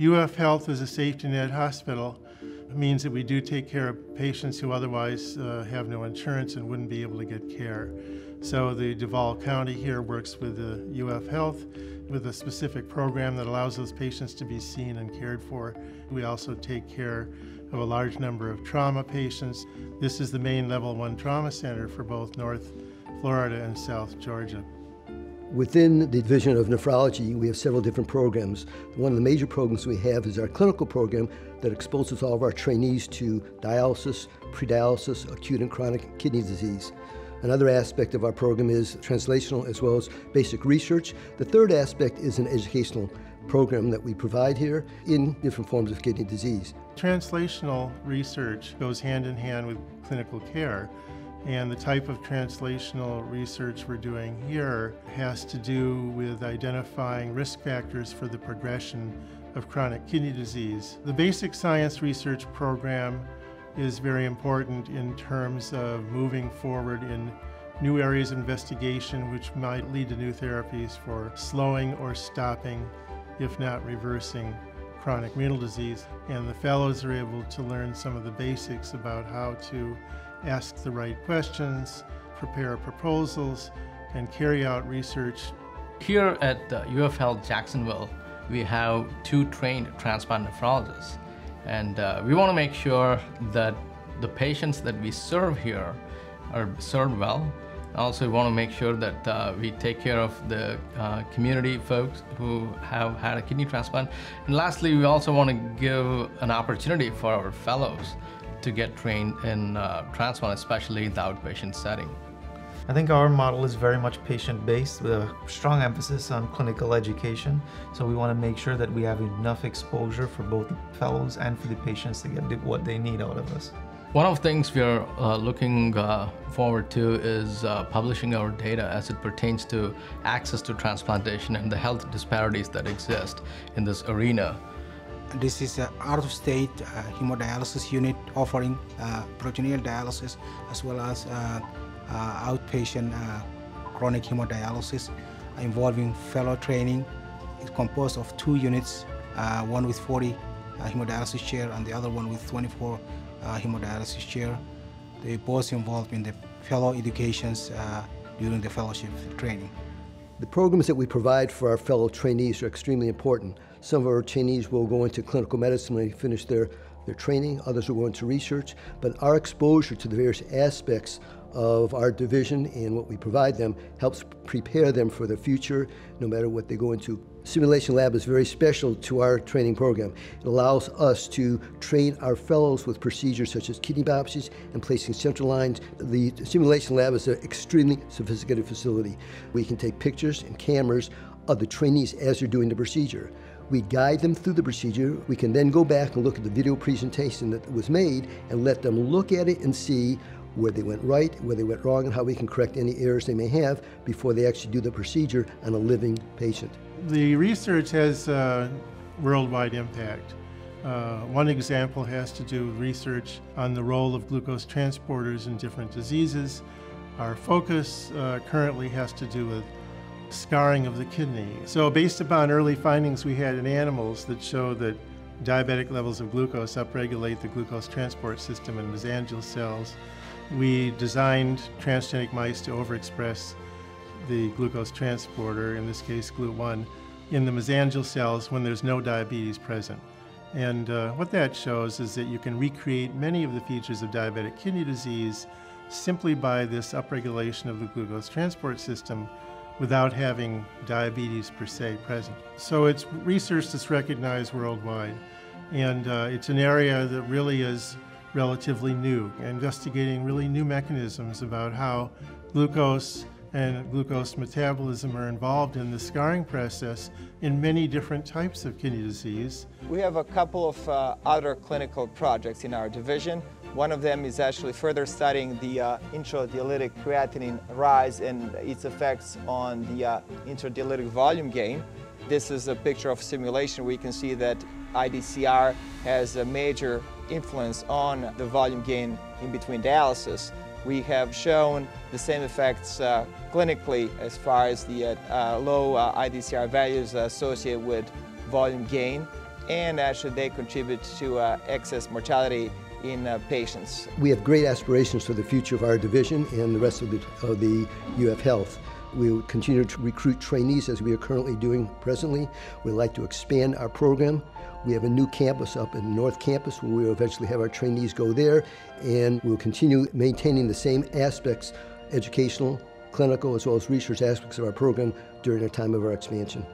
UF Health is a safety net hospital. It means that we do take care of patients who otherwise uh, have no insurance and wouldn't be able to get care. So the Duval County here works with the UF Health with a specific program that allows those patients to be seen and cared for. We also take care of a large number of trauma patients. This is the main level one trauma center for both North Florida and South Georgia. Within the Division of Nephrology, we have several different programs. One of the major programs we have is our clinical program that exposes all of our trainees to dialysis, pre-dialysis, acute and chronic kidney disease. Another aspect of our program is translational as well as basic research. The third aspect is an educational program that we provide here in different forms of kidney disease. Translational research goes hand in hand with clinical care. And the type of translational research we're doing here has to do with identifying risk factors for the progression of chronic kidney disease. The basic science research program is very important in terms of moving forward in new areas of investigation which might lead to new therapies for slowing or stopping, if not reversing, chronic renal disease. And the fellows are able to learn some of the basics about how to ask the right questions, prepare proposals, and carry out research. Here at uh, UF Health Jacksonville, we have two trained transplant nephrologists. And uh, we want to make sure that the patients that we serve here are served well. Also, we want to make sure that uh, we take care of the uh, community folks who have had a kidney transplant. And lastly, we also want to give an opportunity for our fellows to get trained in uh, transplant, especially in the outpatient setting. I think our model is very much patient-based with a strong emphasis on clinical education. So we want to make sure that we have enough exposure for both the fellows and for the patients to get what they need out of us. One of the things we are uh, looking uh, forward to is uh, publishing our data as it pertains to access to transplantation and the health disparities that exist in this arena. This is an out-of-state uh, hemodialysis unit offering uh, peritoneal dialysis as well as uh, outpatient chronic hemodialysis involving fellow training. It's composed of two units, one with 40 hemodialysis chair and the other one with 24 hemodialysis chair. They both involved in the fellow educations during the fellowship training. The programs that we provide for our fellow trainees are extremely important. Some of our trainees will go into clinical medicine when they finish their, their training, others will go into research, but our exposure to the various aspects of our division and what we provide them helps prepare them for the future, no matter what they go into. Simulation Lab is very special to our training program. It allows us to train our fellows with procedures such as kidney biopsies and placing central lines. The Simulation Lab is an extremely sophisticated facility. We can take pictures and cameras of the trainees as they're doing the procedure. We guide them through the procedure. We can then go back and look at the video presentation that was made and let them look at it and see where they went right, where they went wrong, and how we can correct any errors they may have before they actually do the procedure on a living patient. The research has uh, worldwide impact. Uh, one example has to do with research on the role of glucose transporters in different diseases. Our focus uh, currently has to do with scarring of the kidney. So based upon early findings we had in animals that show that diabetic levels of glucose upregulate the glucose transport system in mesangial cells, we designed transgenic mice to overexpress the glucose transporter, in this case GLUT1, in the mesangial cells when there's no diabetes present. And uh, what that shows is that you can recreate many of the features of diabetic kidney disease simply by this upregulation of the glucose transport system without having diabetes per se present. So it's research that's recognized worldwide. And uh, it's an area that really is relatively new, investigating really new mechanisms about how glucose and glucose metabolism are involved in the scarring process in many different types of kidney disease. We have a couple of uh, other clinical projects in our division. One of them is actually further studying the uh, intradialytic creatinine rise and its effects on the uh, intradialytic volume gain. This is a picture of simulation you can see that IDCR has a major influence on the volume gain in between dialysis. we have shown the same effects uh, clinically as far as the uh, uh, low uh, IDCR values associated with volume gain, and actually they contribute to uh, excess mortality in uh, patients. We have great aspirations for the future of our division and the rest of the, of the UF Health. We will continue to recruit trainees as we are currently doing presently. We'd like to expand our program. We have a new campus up in North Campus where we will eventually have our trainees go there, and we'll continue maintaining the same aspects, educational, clinical, as well as research aspects of our program during the time of our expansion.